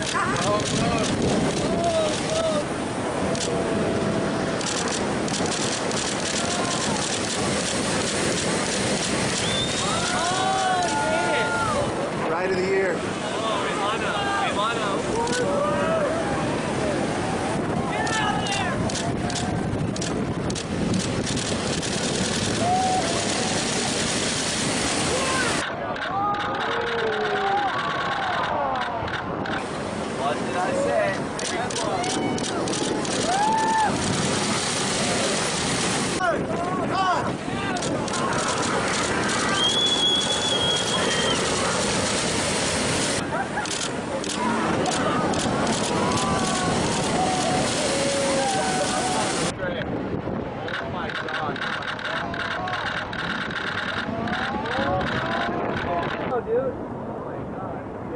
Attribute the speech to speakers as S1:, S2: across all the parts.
S1: Ride of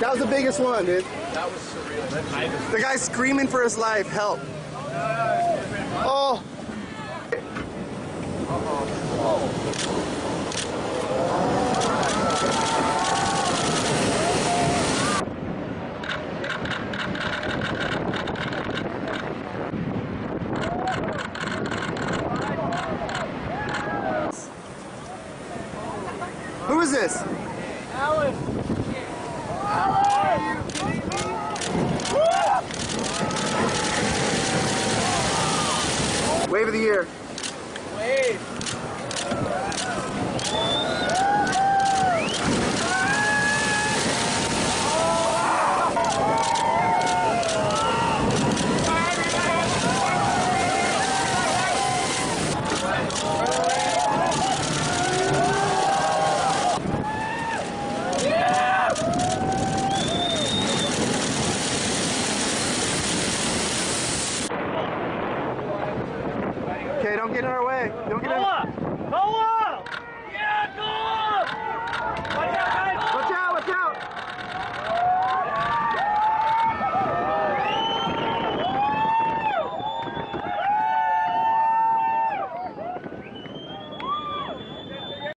S2: That was the
S1: biggest one, dude.
S2: That was surreal.
S1: The guy's screaming for his life. Help. Oh. Is this? Wave of the year. Okay, don't get in our way. Don't get in.